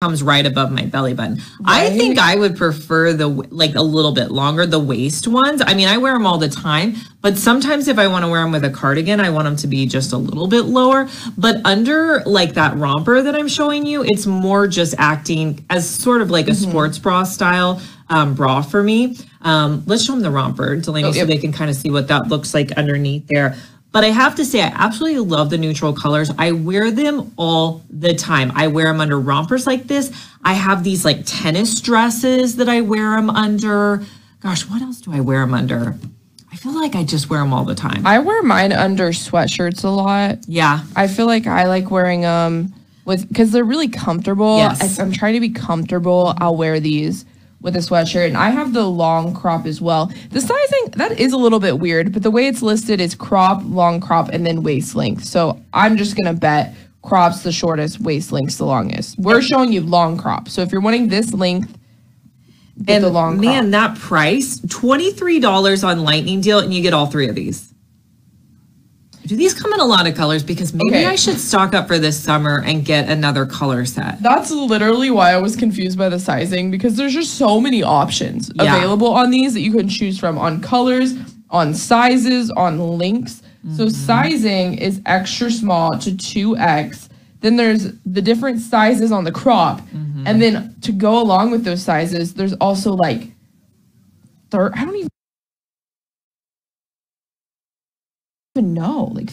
comes right above my belly button. I think I would prefer the like a little bit longer the waist ones. I mean, I wear them all the time, but sometimes if I want to wear them with a cardigan, I want them to be just a little bit lower. But under like that romper that I'm showing you, it's more just acting as sort of like a sports bra style um, bra for me. Um, let's show them the romper, Delaney, so they can kind of see what that looks like underneath there. But I have to say, I absolutely love the neutral colors. I wear them all the time. I wear them under rompers like this. I have these like tennis dresses that I wear them under. Gosh, what else do I wear them under? I feel like I just wear them all the time. I wear mine under sweatshirts a lot. yeah. I feel like I like wearing them with because they're really comfortable. Yes. I'm trying to be comfortable, I'll wear these with a sweatshirt. And I have the long crop as well. The sizing that is a little bit weird, but the way it's listed is crop, long crop, and then waist length. So I'm just gonna bet crops the shortest, waist length's the longest. We're showing you long crop. So if you're wanting this length, And the long man, crop. that price $23 on Lightning Deal, and you get all three of these. Do these come in a lot of colors? Because maybe Okay. I should stock up for this summer and get another color set. That's literally why I was confused by the sizing because there's just so many options Yeah. available on these that you can choose from on colors, on sizes, on links. So Mm-hmm. sizing is extra small to 2X. Then there's the different sizes on the crop. Mm-hmm. And then to go along with those sizes, there's also like third I don't even know, like